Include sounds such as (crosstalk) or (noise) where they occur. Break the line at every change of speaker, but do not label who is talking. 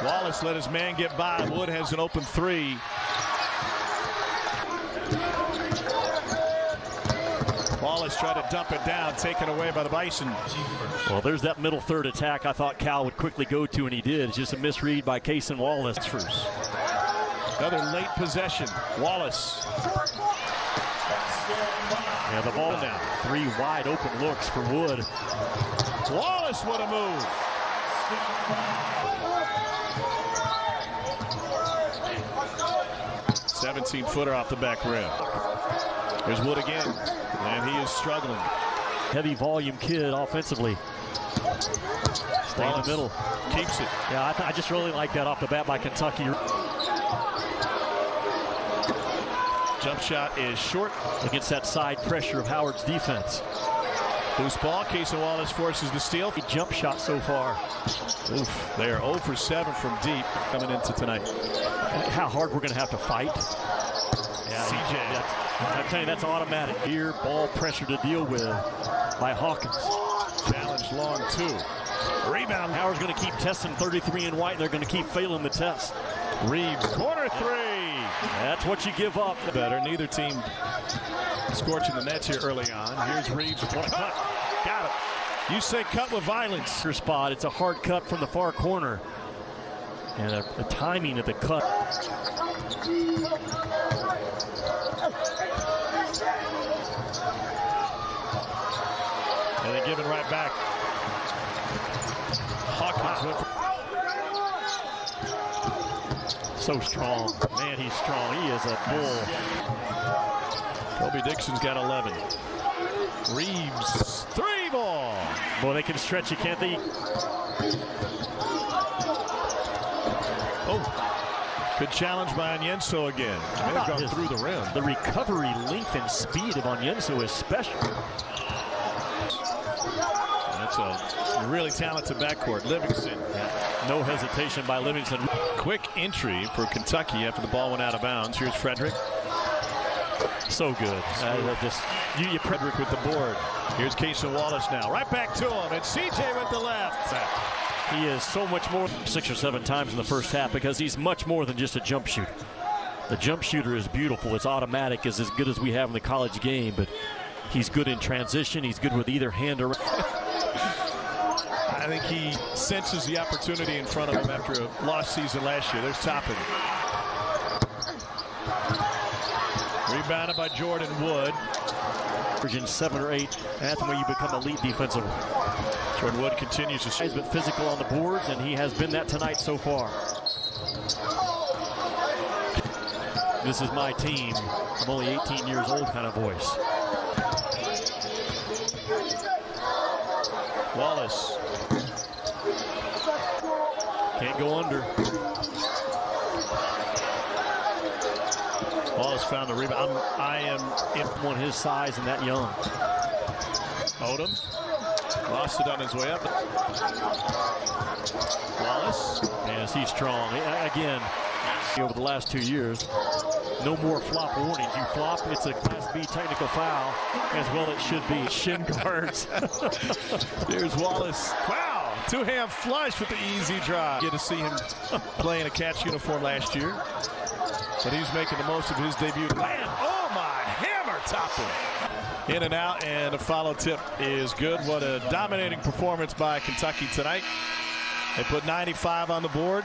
Wallace let his man get by. Wood has an open three. Wallace tried to dump it down, taken away by the Bison.
Well, there's that middle third attack I thought Cal would quickly go to, and he did. It's just a misread by Cason Wallace.
Another late possession. Wallace.
Yeah, the ball now. Three wide open looks for Wood.
Wallace, what a move. 17 footer off the back rim. There's Wood again, and he is struggling.
Heavy volume kid offensively. Stay in the middle.
Keeps it.
Yeah, I, I just really like that off the bat by Kentucky.
Jump shot is short.
Against that side pressure of Howard's defense.
Loose ball. Cason Wallace forces the steal.
He jump shot so far.
Oof. They are 0 for 7 from deep coming into tonight.
How hard we're going to have to fight.
Yeah, CJ.
I'm telling you, that's automatic. Here, ball pressure to deal with by Hawkins.
Challenge long two. Rebound.
Howard's going to keep testing 33 and white. They're going to keep failing the test.
Reeves, corner three.
That's what you give up.
Better. Neither team scorching the nets here early on. Here's Reeves. Cut. (laughs) Got it. You say cut with violence.
Your spot. It's a hard cut from the far corner. And the, the timing of the cut.
And they give it right back. Hawkins went for
so strong. Man, he's strong. He is a bull.
Kobe Dixon's got 11. Reeves, three ball.
Boy, they can stretch you, can't they?
Oh, good challenge by Onyenso again. May have gone through the rim.
The recovery length and speed of Onyenso is special.
That's a really talented backcourt. Livingston.
No hesitation by Livingston.
Quick entry for Kentucky after the ball went out of bounds. Here's Fredrick.
So good.
Uh, just you, you Fredrick with the board. Here's Cason Wallace now. Right back to him. And CJ with the left.
He is so much more six or seven times in the first half because he's much more than just a jump shooter. The jump shooter is beautiful. It's automatic. Is as good as we have in the college game, but he's good in transition. He's good with either hand or.
I think he senses the opportunity in front of him after a lost season last year. There's Toppin. Rebounded by Jordan Wood.
In seven or eight, that's when you become elite defensive.
Jordan Wood continues to
shoot. but physical on the boards, and he has been that tonight so far. This is my team. I'm only 18 years old kind of voice.
Wallace.
Can't go under.
Wallace found the rebound. I'm, I am
in one his size and that young.
Odom lost it on his way up. Wallace.
Yes, he's strong. Again, over the last two years, no more flop warnings. You flop, it's a Class B technical foul, as well it should be. Shin guards. (laughs)
Here's Wallace. Wow, two-hand flush with the easy drive. Get to see him play in a catch uniform last year. But he's making the most of his debut. Bam! Oh my, hammer Toppin. In and out, and a follow tip is good. What a dominating performance by Kentucky tonight. They put 95 on the board.